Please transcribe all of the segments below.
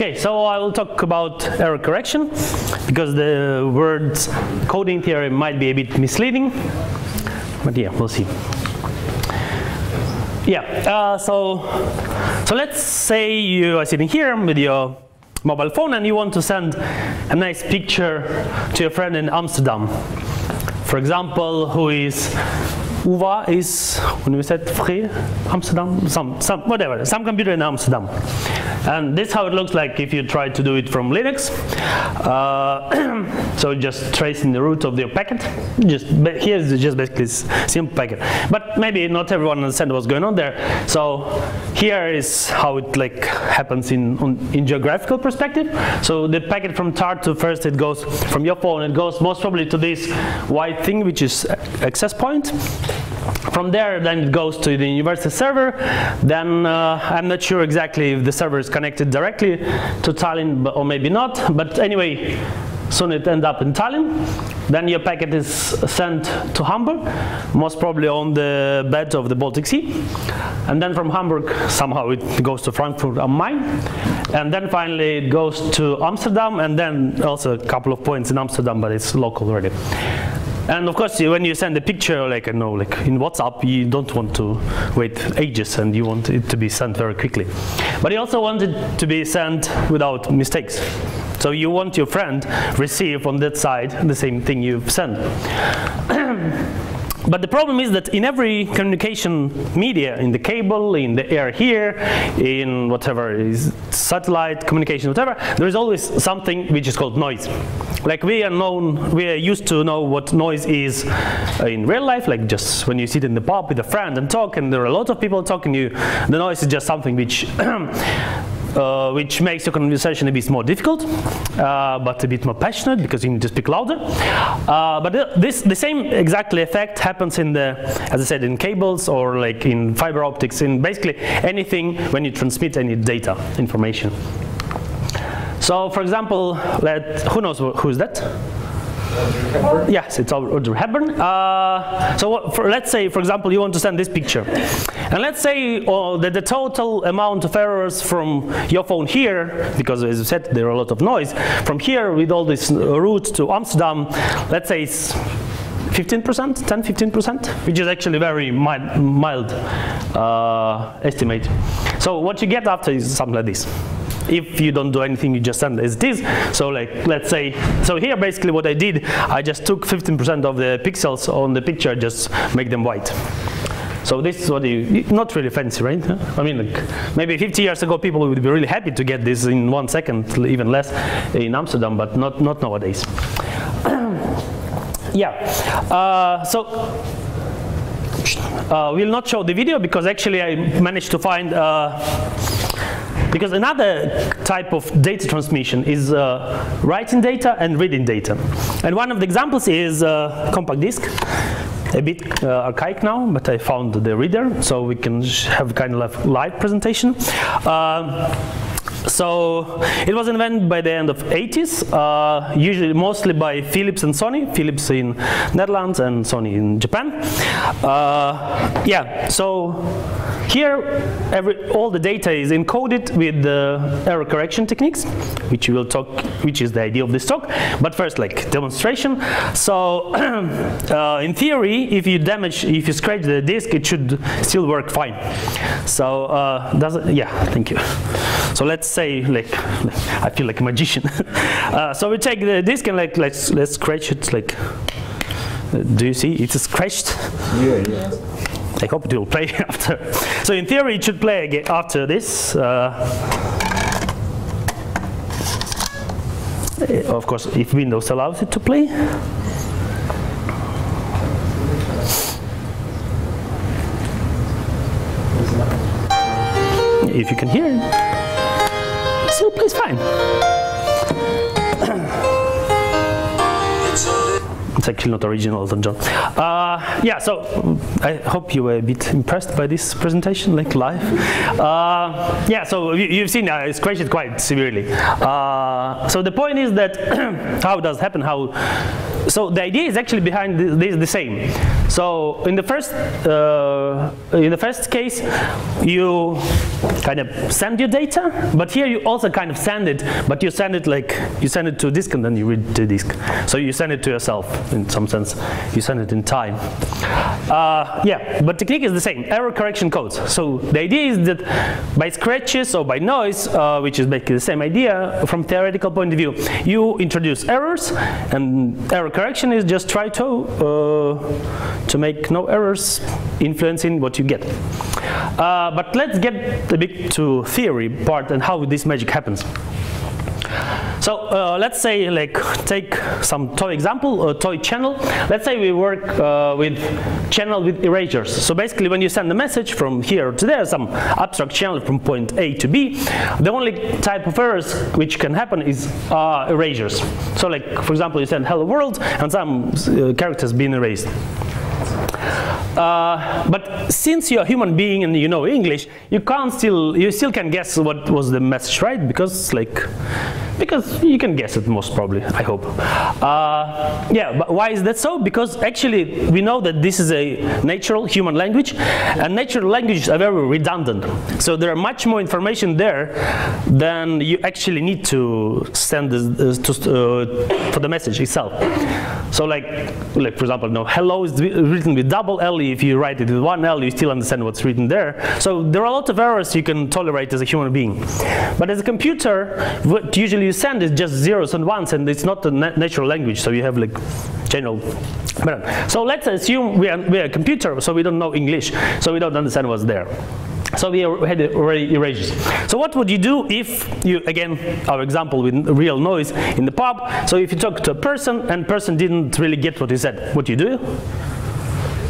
Okay, so I will talk about error correction because the words coding theory might be a bit misleading. But yeah, we'll see. Yeah, uh, so so let's say you are sitting here with your mobile phone and you want to send a nice picture to your friend in Amsterdam. For example, who is UVA is Universiteit Vrije, Amsterdam, some, some, whatever, some computer in Amsterdam. And this is how it looks like if you try to do it from Linux. Uh, so just tracing the root of your packet. Just here's just basically simple packet. But maybe not everyone understands what's going on there. So here is how it like happens in on, in geographical perspective. So the packet from Tartu first it goes from your phone. It goes most probably to this white thing which is access point. From there, then it goes to the university server. Then uh, I'm not sure exactly if the server is connected directly to Tallinn or maybe not. But anyway, soon it ends up in Tallinn. Then your packet is sent to Hamburg, most probably on the bed of the Baltic Sea. And then from Hamburg, somehow it goes to Frankfurt am Main. And then finally it goes to Amsterdam, and then also a couple of points in Amsterdam, but it's local already. And of course, when you send a picture, like I know, like in WhatsApp, you don't want to wait ages, and you want it to be sent very quickly. But you also want it to be sent without mistakes. So you want your friend receive on that side the same thing you've sent. But the problem is that in every communication media, in the cable, in the air here, in whatever is satellite communication, whatever, there is always something which is called noise. Like we are known, we are used to know what noise is in real life, like just when you sit in the pub with a friend and talk, and there are a lot of people talking you, the noise is just something which uh, which makes your conversation a bit more difficult, uh, but a bit more passionate because you need to speak louder. Uh, but this, the same exactly effect happens in the, as I said, in cables or like in fiber optics, in basically anything when you transmit any data information. So, for example, let, who knows who is that? Yes, it's Audrey Hepburn. Uh, so what, for, let's say, for example, you want to send this picture. And let's say oh, that the total amount of errors from your phone here, because as I said, there are a lot of noise, from here with all this route to Amsterdam, let's say it's 15%, 10, 15%, which is actually very mild, mild uh, estimate. So what you get after is something like this if you don't do anything, you just send as it is. So like, let's say, so here basically what I did, I just took 15% of the pixels on the picture, just make them white. So this is what you, not really fancy, right? I mean, like, maybe 50 years ago, people would be really happy to get this in one second, even less in Amsterdam, but not, not nowadays. yeah, uh, so uh, we'll not show the video because actually I managed to find uh, because another type of data transmission is uh, writing data and reading data. And one of the examples is uh, compact disk. A bit uh, archaic now, but I found the reader, so we can have kind of live presentation. So it was invented by the end of 80s, uh, usually mostly by Philips and Sony. Philips in Netherlands and Sony in Japan. Uh, yeah, so here, every, all the data is encoded with the error correction techniques, which we will talk, which is the idea of this talk. But first, like demonstration. So, uh, in theory, if you damage, if you scratch the disk, it should still work fine. So, uh, does it? Yeah, thank you. So let's say, like, I feel like a magician. uh, so we take the disk and like let's let's scratch it. Like, do you see? It's scratched. Yeah. yeah. I hope it will play after. So in theory, it should play again after this. Uh, of course, if Windows allows it to play. If you can hear it, still plays fine. It's actually not original Elton John. Uh, yeah, so I hope you were a bit impressed by this presentation, like live. Uh, yeah, so you, have seen uh, it's crashed quite severely. Uh, so the point is that how does happen? How so the idea is actually behind this the same. So in the first uh, in the first case, you kind of send your data, but here you also kind of send it, but you send it like you send it to disk and then you read the disk. So you send it to yourself in some sense. You send it in time. Uh, yeah, but technique is the same. Error correction codes. So the idea is that by scratches or by noise, uh, which is basically the same idea from theoretical point of view, you introduce errors, and error correction is just try to uh, to make no errors influencing what you get. Uh, but let's get a bit to theory part and how this magic happens. So uh, let's say like take some toy example, a toy channel. Let's say we work uh, with channel with erasures. So basically when you send a message from here to there, some abstract channel from point A to B, the only type of errors which can happen is uh, erasures. So like for example you send hello world and some uh, characters being erased. Uh, but since you're a human being and you know English, you can't still you still can guess what was the message, right? Because like because you can guess it most probably, I hope. Uh, yeah, but why is that so? Because actually we know that this is a natural human language, and natural languages are very redundant. So there are much more information there than you actually need to send this, to, uh, for the message itself. So like, like for example, no, hello is written with double L. If you write it with one L, you still understand what's written there. So there are a lot of errors you can tolerate as a human being. But as a computer, what usually you send is just zeros and ones, and it's not a natural language, so you have like general. So let's assume we are, we are a computer, so we don't know English, so we don't understand what's there. So we had already erasures. So what would you do if you, again, our example with real noise in the pub, so if you talk to a person and person didn't really get what you said, what do you do?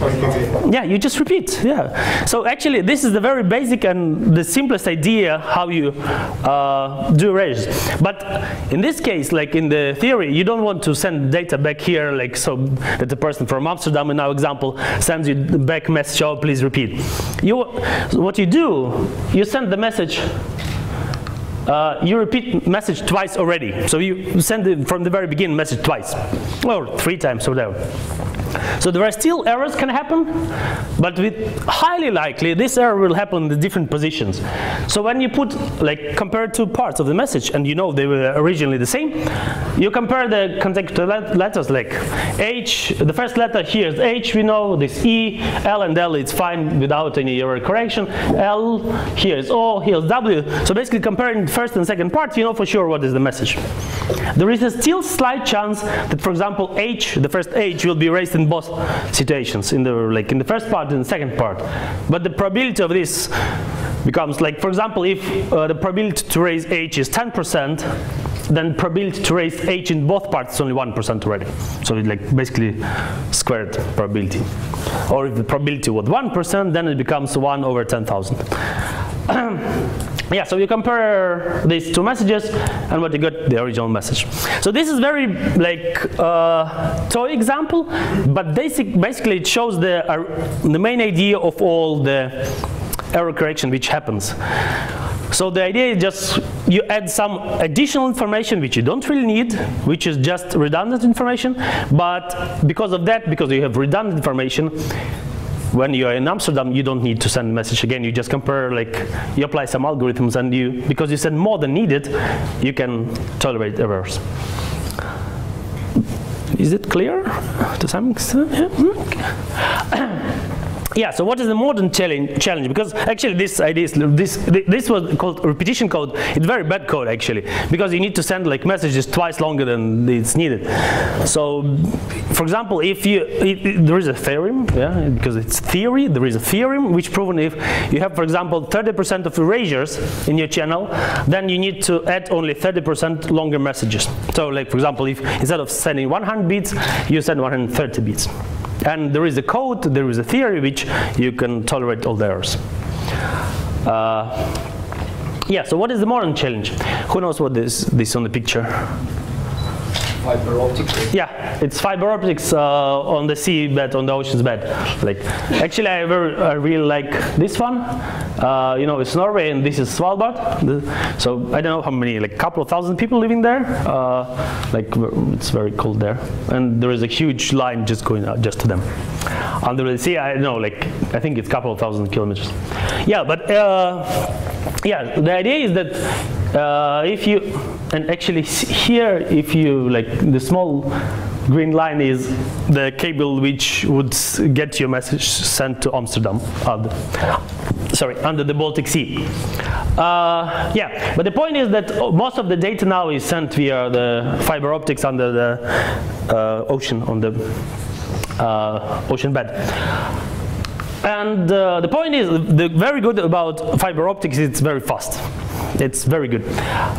Yeah, you just repeat. Yeah. So actually, this is the very basic and the simplest idea how you uh, do erasures. But in this case, like in the theory, you don't want to send data back here, like so that the person from Amsterdam in our example sends you back message. Oh, please repeat. You, what you do, you send the message uh, you repeat message twice already. So you send it from the very beginning message twice, or three times or whatever. So there are still errors can happen, but with highly likely this error will happen in the different positions. So when you put like compare two parts of the message and you know they were originally the same, you compare the consecutive letters like H, the first letter here is H, we know this E, L and L it's fine without any error correction. L, here is O, here is W. So basically comparing first and second part, you know for sure what is the message. There is a still slight chance that for example H, the first H will be erased in both situations, in the like in the first part and the second part. But the probability of this becomes like, for example, if uh, the probability to raise h is 10%, then probability to raise h in both parts is only 1% already. So it's like basically squared probability. Or if the probability was 1%, then it becomes 1 over 10,000. yeah, so you compare these two messages and what you got the original message. So this is very like uh, toy example, but basic, basically it shows the, uh, the main idea of all the error correction which happens. So the idea is just you add some additional information which you don't really need, which is just redundant information, but because of that, because you have redundant information, when you're in Amsterdam, you don't need to send a message again. You just compare, like, you apply some algorithms, and you, because you send more than needed, you can tolerate errors. Is it clear to some extent? Yeah. Hmm? Yeah, so what is the modern challenge? challenge? Because actually this idea is, this, this was called repetition code. It's very bad code actually, because you need to send like messages twice longer than it's needed. So, for example, if you, if, there is a theorem, yeah, because it's theory, there is a theorem which proven if you have, for example, 30% of erasures in your channel, then you need to add only 30% longer messages. So like, for example, if instead of sending 100 bits, you send 130 bits. And there is a code, there is a theory which you can tolerate all the errors. Uh, yeah, so what is the modern challenge? Who knows what this this on the picture? Fiber optics? Yeah, it's fiber optics uh, on the sea bed, on the ocean's bed. Like, actually, I, I really like this one. Uh, you know, it's Norway, and this is Svalbard. So I don't know how many, like, couple of thousand people living there. Uh, like, it's very cold there, and there is a huge line just going out just to them. Under the sea, I don't know, like, I think it's a couple of thousand kilometers. Yeah, but uh, yeah, the idea is that uh, if you, and actually here, if you like the small green line is the cable which would get your message sent to Amsterdam, uh, sorry, under the Baltic Sea. Uh, yeah, but the point is that uh, most of the data now is sent via the fiber optics under the uh, ocean on the uh, ocean bed. And the point is, the very good about fiber optics is it's very fast. It's very good.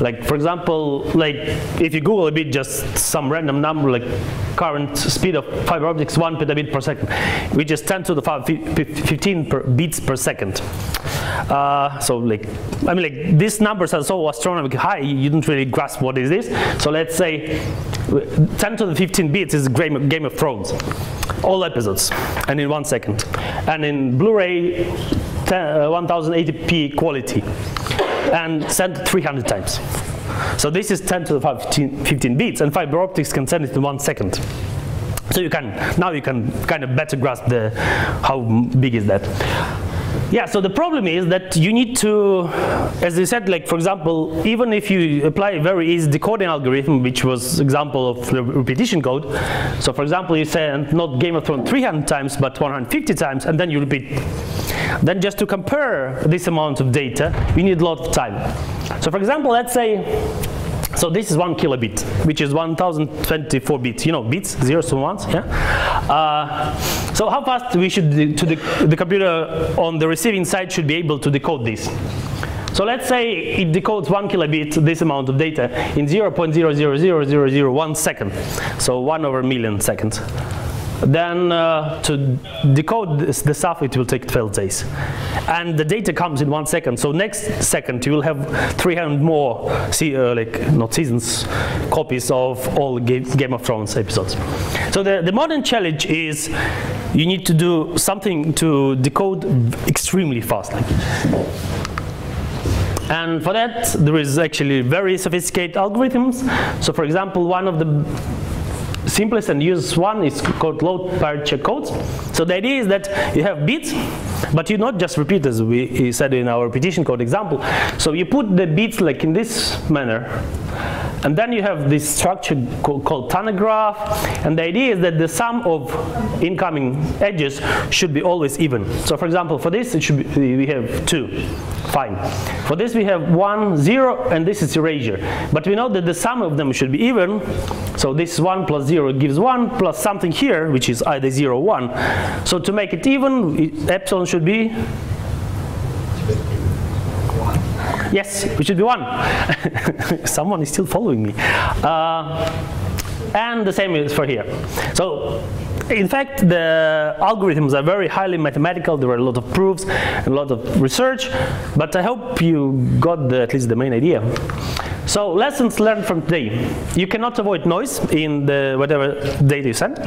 Like for example, like if you Google a bit, just some random number, like current speed of fiber optics, one petabit per second, which is 10 to the power fif- fif- 15 per beats per second. Uh, so like, I mean like these numbers are so astronomically high, you don't really grasp what is this. So let's say 10 to the 15 bits is Game of Thrones all episodes and in one second and in blu-ray 10, uh, 1080p quality and send 300 times so this is 10 to the power 15, 15 bits and fiber optics can send it in one second so you can now you can kind of better grasp the how big is that yeah, so the problem is that you need to, as I said, like for example, even if you apply a very easy decoding algorithm, which was example of the repetition code. So for example, you say not Game of Thrones 300 times, but 150 times, and then you repeat. Then just to compare this amount of data, you need a lot of time. So for example, let's say so this is one kilobit, which is 1024 bits. You know, bits, zeros and ones. Yeah. Uh, so how fast we should to the, the computer on the receiving side should be able to decode this? So let's say it decodes one kilobit, this amount of data, in 0.000001 second. So one over million seconds. Then uh, to decode this, the stuff, it will take 12 days. And the data comes in one second. So next second, you will have 300 more, see, uh, like not seasons, copies of all Ga- Game of Thrones episodes. So the, the modern challenge is you need to do something to decode extremely fast. Like, and for that, there is actually very sophisticated algorithms. So for example, one of the simplest and used one is called load pair check codes. So the idea is that you have bits, but you not just repeat as we said in our repetition code example. So you put the bits like in this manner, and then you have this structure called Tanner graph, and the idea is that the sum of incoming edges should be always even. So for example, for this it should be, we have two. Fine. For this we have one, zero, and this is erasure. But we know that the sum of them should be even. So this 1 plus 0 gives 1 plus something here, which is either 0 or 1. So to make it even, epsilon should be Yes, we should be 1. Someone is still following me. Uh, and the same is for here. So in fact, the algorithms are very highly mathematical. There are a lot of proofs a lot of research, but I hope you got the, at least the main idea. So lessons learned from today. You cannot avoid noise in the whatever data you send.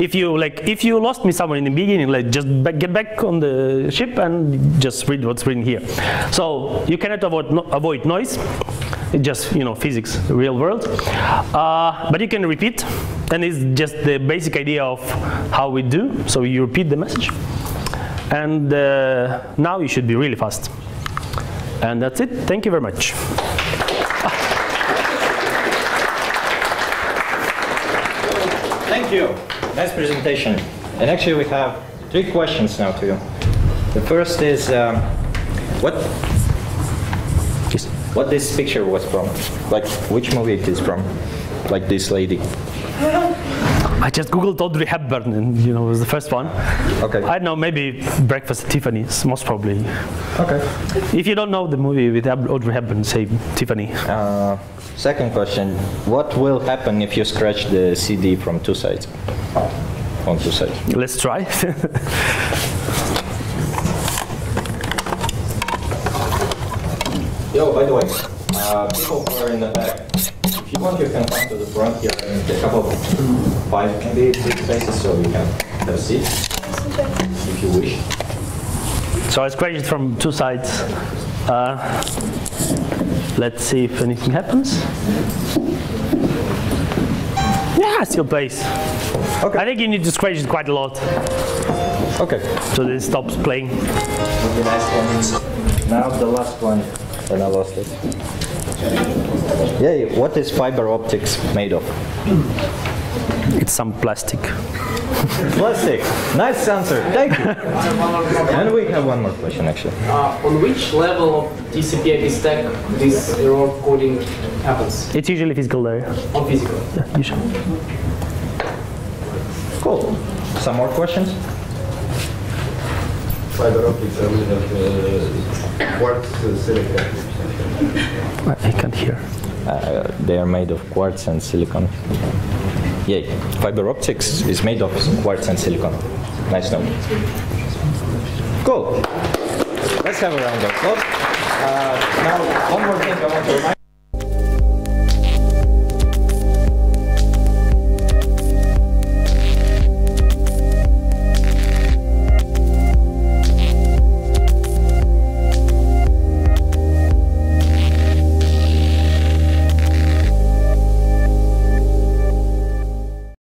If you like, if you lost me somewhere in the beginning, like just back, get back on the ship and just read what's written here. So you cannot avoid no, avoid noise. It's just you know physics, real world. Uh, but you can repeat, and it's just the basic idea of how we do. So you repeat the message, and uh, now you should be really fast. And that's it. Thank you very much. You. Nice presentation. And actually, we have three questions now to you. The first is, um, what what this picture was from? Like, which movie it is from? Like this lady. I just googled Audrey Hepburn, and you know it was the first one. Okay. I don't know, maybe Breakfast at Tiffany's, most probably. Okay. If you don't know the movie with Audrey Hepburn, say Tiffany. Uh, second question: What will happen if you scratch the CD from two sides? On two sides. Let's try. Yo, by the way, uh, people who are in the back, you want, you can come to the front here and take a couple of five maybe six spaces so you can have a seat if you wish. So I scratch it from two sides. Uh, let's see if anything happens. Yeah, still plays. Okay. I think you need to scratch it quite a lot Okay. so that it stops playing. The next one. Now the last one. And I lost it. Yeah, what is fiber optics made of? It's some plastic. Plastic. Nice answer. Thank you. and we have one more question actually. Uh, on which level of TCP/IP stack this error coding happens? It's usually physical layer. On physical. Yeah, usually. Cool. Some more questions? fiber optics are made of uh, quartz uh, silicon. I can't hear. Uh, they are made of quartz and silicon. Yay. Fiber optics is made of quartz and silicon. Nice note. Cool. Let's have a round of applause. Uh, now, one more thing I want to remind